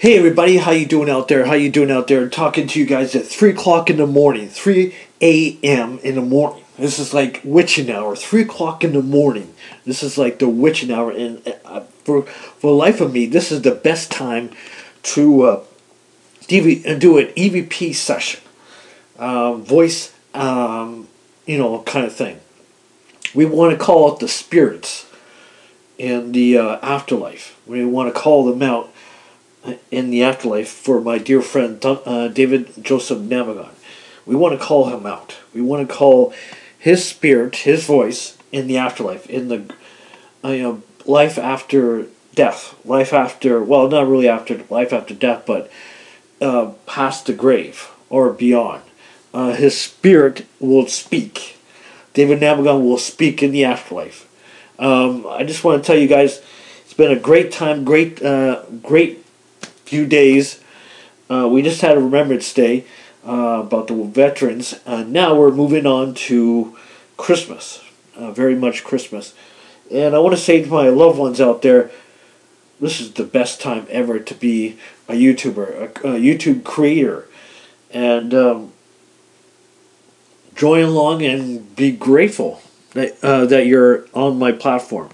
Hey everybody, how you doing out there? How you doing out there? Talking to you guys at three o'clock in the morning, three a.m. in the morning. This is like witching hour, three o'clock in the morning. This is like the witching hour, and uh, for for the life of me, this is the best time to uh, DV, do an EVP session, uh, voice, um, you know, kind of thing. We want to call out the spirits in the uh, afterlife. We want to call them out in the afterlife for my dear friend uh, David Joseph Namagon. We want to call him out. We want to call his spirit, his voice in the afterlife, in the uh, you know life after death, life after well, not really after life after death, but uh, past the grave or beyond. Uh, his spirit will speak. David Namagon will speak in the afterlife. Um, I just want to tell you guys, it's been a great time, great, uh, great few days. Uh, we just had a Remembrance Day uh, about the veterans. and now we're moving on to Christmas, uh, very much Christmas. And I want to say to my loved ones out there, this is the best time ever to be a YouTuber, a, a YouTube creator, and um, join along and be grateful that uh, that you're on my platform.